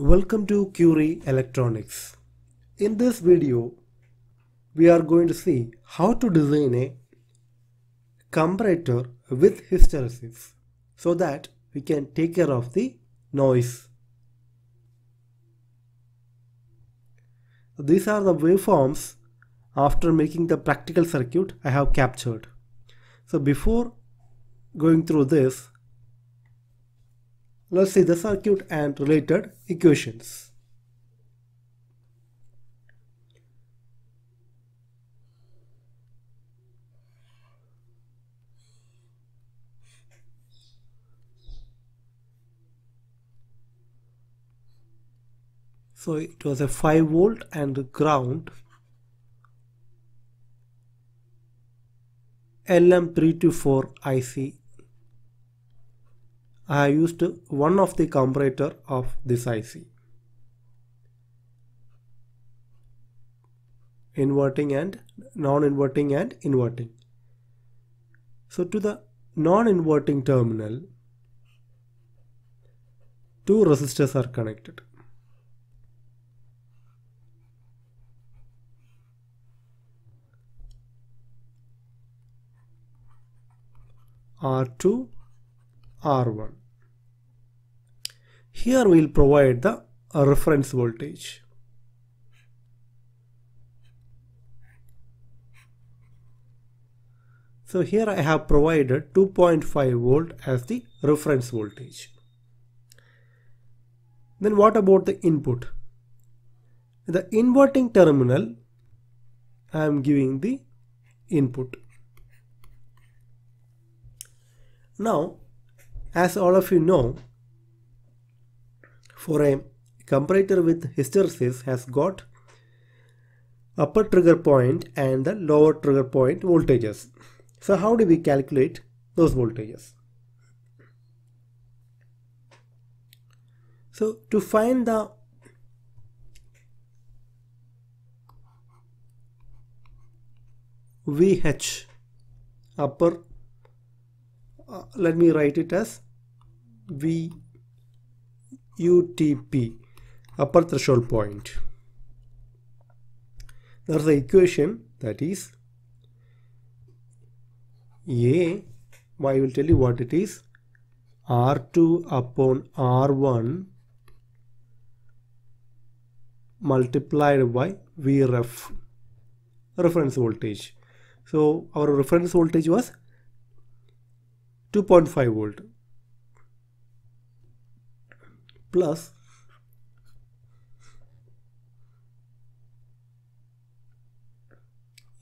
Welcome to Curie Electronics. In this video, we are going to see how to design a comparator with hysteresis so that we can take care of the noise. These are the waveforms after making the practical circuit I have captured. So before going through this, let's see the circuit and related equations. So it was a 5 volt and ground LM324 IC. I used one of the comparator of this IC. Inverting and non-inverting and inverting. So to the non-inverting terminal, two resistors are connected. R2, R1. Here we will provide the uh, reference voltage. So here I have provided 2.5 volt as the reference voltage. Then what about the input? The inverting terminal I am giving the input. Now, as all of you know, for a comparator with hysteresis has got upper trigger point and the lower trigger point voltages. So how do we calculate those voltages? So to find the VH upper uh, let me write it as V UTP upper threshold point. There's the equation that is A, I will tell you what it is R2 upon R1 multiplied by Vref reference voltage. So our reference voltage was 2.5 volt plus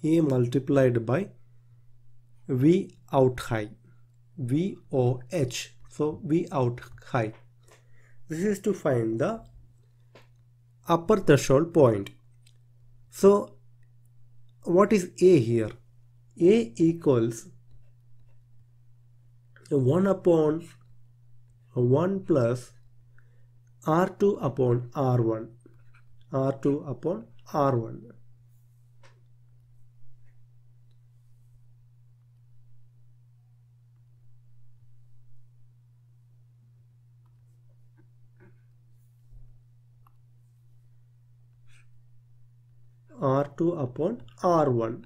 A multiplied by V out high. VOH so V out high. This is to find the upper threshold point. So what is A here? A equals 1 upon 1 plus R2 upon R1 R2 upon R1 R2 upon R1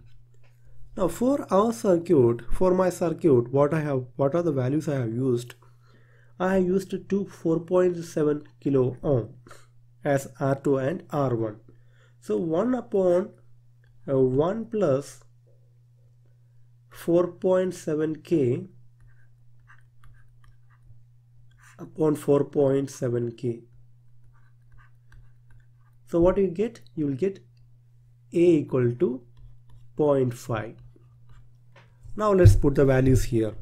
now for our circuit, for my circuit, what I have, what are the values I have used? I used two 4.7 kilo ohm as R2 and R1. So 1 upon uh, 1 plus 4.7k upon 4.7k. So what you get? You will get A equal to 0.5 now let's put the values here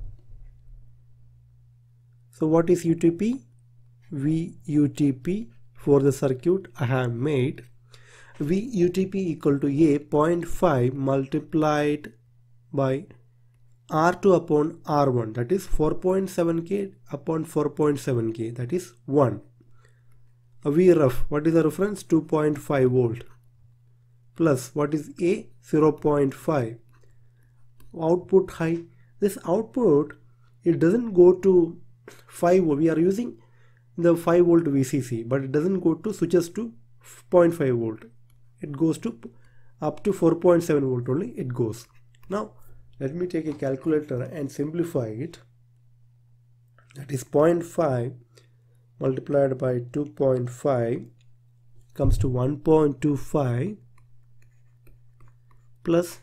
so what is UTP VUTP for the circuit I have made VUTP equal to A 0.5 multiplied by R2 upon R1 that is 4.7k upon 4.7k that is 1 a VREF what is the reference? 2.5 volt. Plus what is A? 0.5 output high. This output it doesn't go to 5 we are using the 5 volt VCC but it doesn't go to switches to 0.5 volt. It goes to up to 4.7 volt only it goes. Now let me take a calculator and simplify it. That is 0.5 multiplied by 2.5 comes to 1.25 plus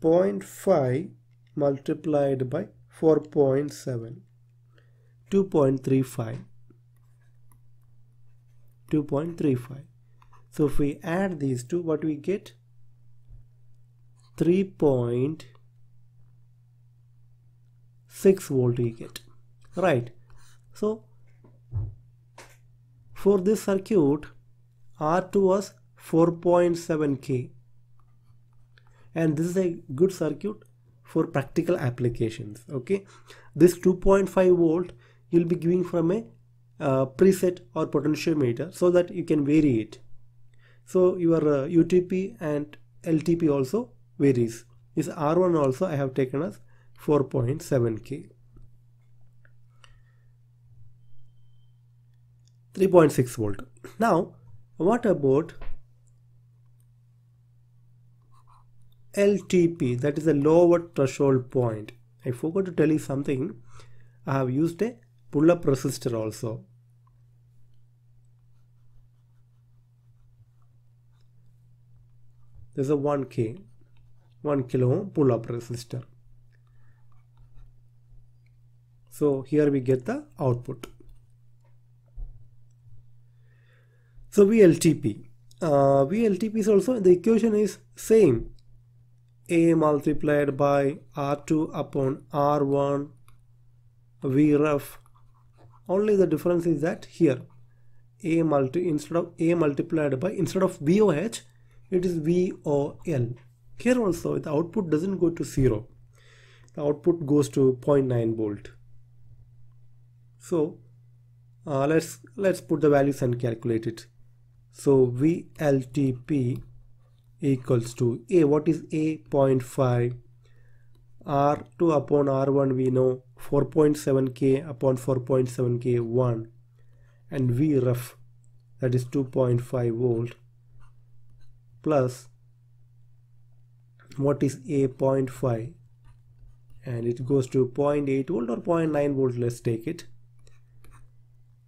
0.5 multiplied by 4.7 2.35 2.35 so if we add these two what we get? 3.6 volt we get. Right. So for this circuit R2 was 4.7k and this is a good circuit for practical applications okay? This 2.5 volt you'll be giving from a uh, preset or potentiometer so that you can vary it. So your uh, UTP and LTP also varies. This R1 also I have taken as 4.7k 3.6 volt. Now what about LTP that is a lower threshold point. I forgot to tell you something. I have used a pull-up resistor also. There's a 1k 1 kilo ohm pull-up resistor. So here we get the output. So VLTP uh, VLTP is also the equation is same. A multiplied by R2 upon R1 Vref only the difference is that here a multi instead of a multiplied by instead of VOH it is VOL here also the output doesn't go to zero the output goes to 0.9 volt so uh, let's let's put the values and calculate it so VLTP equals to A. What is A? 0.5. R2 upon R1 we know 4.7K upon 4.7K 1 and Vref that is 2.5 volt. Plus what is A 0.5 and it goes to 0.8 volt or 0.9 volt let's take it.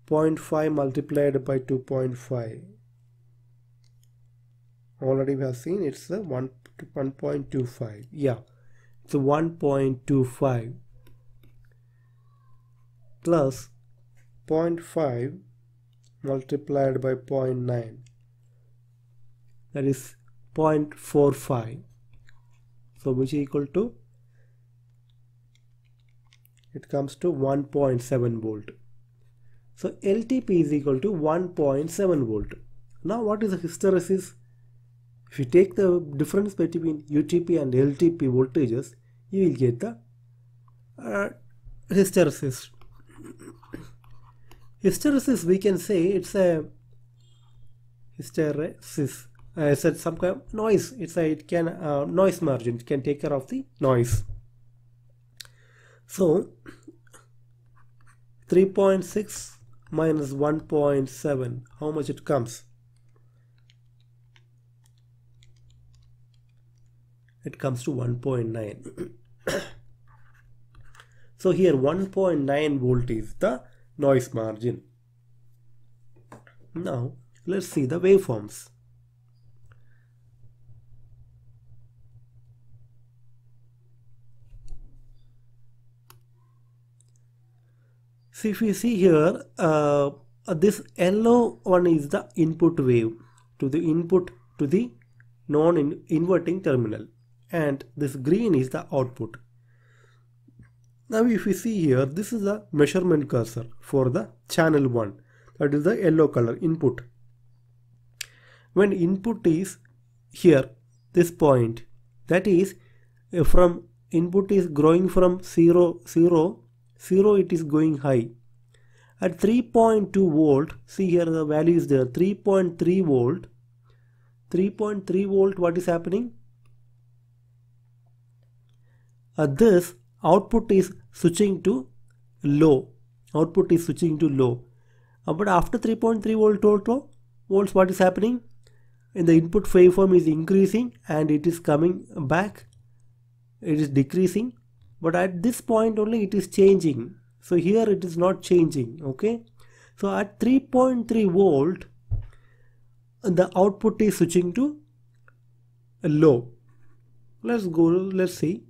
0.5 multiplied by 2.5 already we have seen it's a 1 1.25 yeah it's 1.25 plus 0.5 multiplied by 0.9 that is 0.45 so which is equal to? It comes to 1.7 volt. So LTP is equal to 1.7 volt. Now what is the hysteresis? If you take the difference between UTP and LTP voltages, you will get the uh, hysteresis. hysteresis, we can say it's a hysteresis. I said some kind of noise. It's a it can uh, noise margin. It can take care of the noise. So 3.6 minus 1.7, how much it comes? it comes to 1.9 so here 1.9 volt is the noise margin. Now let's see the waveforms. So if you see here uh, this yellow one is the input wave to the input to the non-inverting terminal and this green is the output. Now if you see here, this is the measurement cursor for the channel 1. That is the yellow color input. When input is here, this point, that is from input is growing from 0, 0, 0 it is going high. At 3.2 volt, see here the value is there, 3.3 volt. 3.3 volt, what is happening? uh, this output is switching to low. Output is switching to low. Uh, but after 3.3 volt volts what is happening? In the input waveform is increasing and it is coming back. It is decreasing. But at this point only it is changing. So here it is not changing okay? So at 3.3 volt the output is switching to low. Let's go let's see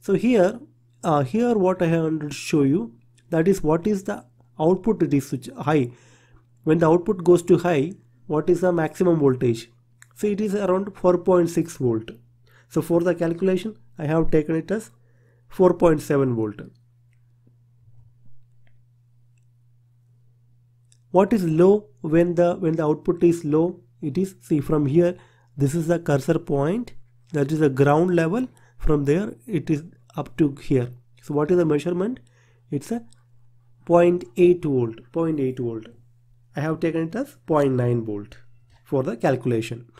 so here uh, here what I have to show you that is what is the output it is high. When the output goes to high what is the maximum voltage? So it is around 4.6 volt. So for the calculation I have taken it as 4.7 volt. What is low? When the when the output is low it is see from here this is the cursor point that is the ground level from there it is up to here. So what is the measurement? It's a 0.8 volt 0.8 volt. I have taken it as 0.9 volt for the calculation.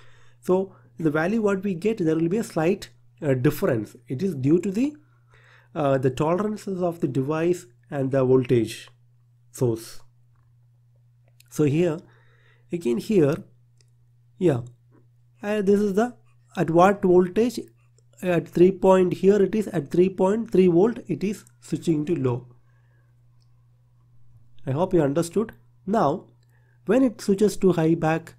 So the value what we get there will be a slight uh, difference. It is due to the uh, the tolerances of the device and the voltage source. So here again here yeah and this is the at what voltage at 3 point here it is at 3.3 volt it is switching to low. I hope you understood. Now when it switches to high back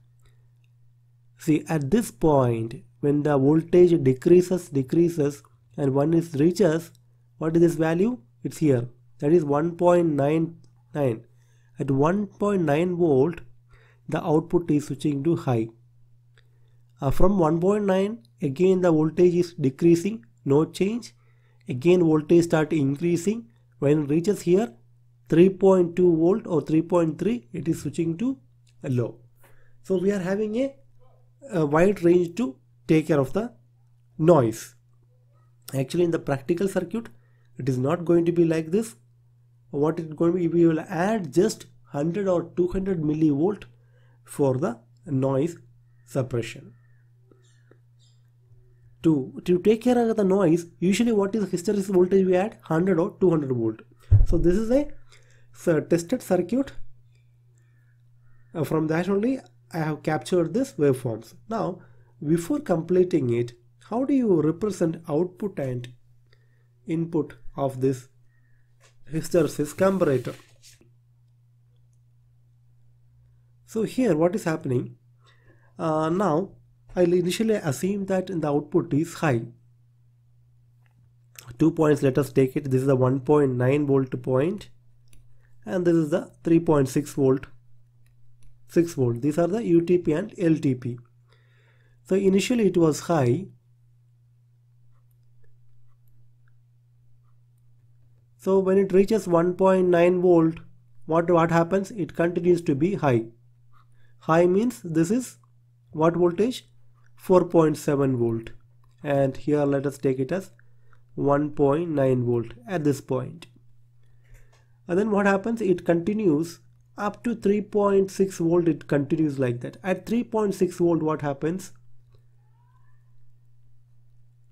see at this point when the voltage decreases decreases and one is reaches what is this value? It's here. That is 1.99 at 1.9 volt the output is switching to high uh, from 1.9 again the voltage is decreasing no change. Again voltage start increasing. When it reaches here 3.2 volt or 3.3 it is switching to low. So we are having a, a wide range to take care of the noise. Actually in the practical circuit it is not going to be like this. What it going to be we will add just 100 or 200 millivolt for the noise suppression to to take care of the noise usually what is hysteresis voltage we add? 100 or 200 volt. So this is a so tested circuit. Uh, from that only I have captured this waveforms. Now before completing it how do you represent output and input of this hysteresis comparator? So here what is happening? Uh, now I'll initially assume that the output is high. Two points, let us take it. This is the 1.9 volt point and this is the 3.6 volt 6 volt. These are the UTP and LTP. So initially it was high. So when it reaches 1.9 volt, what, what happens? It continues to be high. High means this is what voltage? 4.7 volt. And here let us take it as 1.9 volt at this point. And then what happens? It continues up to 3.6 volt. It continues like that. At 3.6 volt what happens?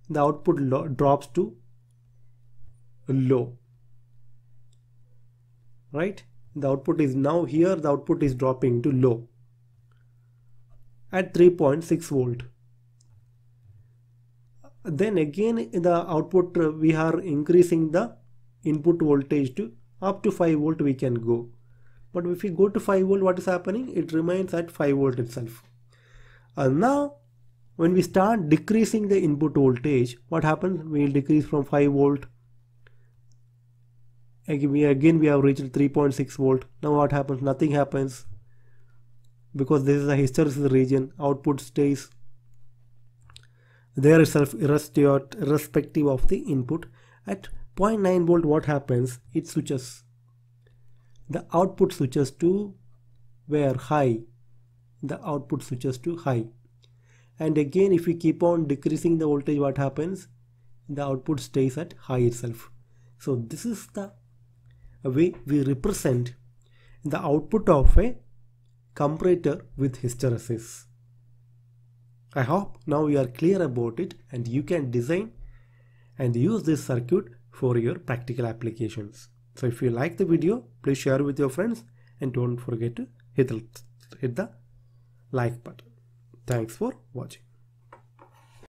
The output drops to low. Right? The output is now here. The output is dropping to low. At 3.6 volt then again in the output uh, we are increasing the input voltage to up to 5 volt we can go. But if we go to 5 volt what is happening? It remains at 5 volt itself. And now when we start decreasing the input voltage what happens? We will decrease from 5 volt. Again we again we have reached 3.6 volt. Now what happens? Nothing happens. Because this is a hysteresis region. Output stays there itself irrespective of the input. At 0.9 volt what happens? It switches. The output switches to where? High. The output switches to high. And again if we keep on decreasing the voltage what happens? The output stays at high itself. So this is the way we represent the output of a comparator with hysteresis I hope now you are clear about it and you can design and use this circuit for your practical applications. So if you like the video, please share with your friends and don't forget to hit the, like button. Thanks for watching.